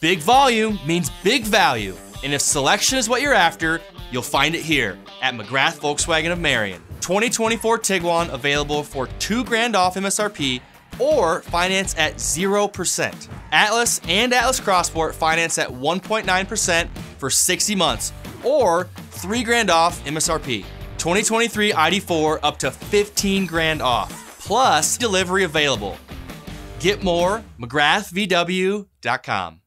Big volume means big value, and if selection is what you're after, you'll find it here at McGrath Volkswagen of Marion. 2024 Tiguan available for 2 grand off MSRP or finance at 0%. Atlas and Atlas Cross Sport finance at 1.9% for 60 months or 3 grand off MSRP. 2023 ID4 up to 15 grand off, plus delivery available. Get more, McGrathVW.com.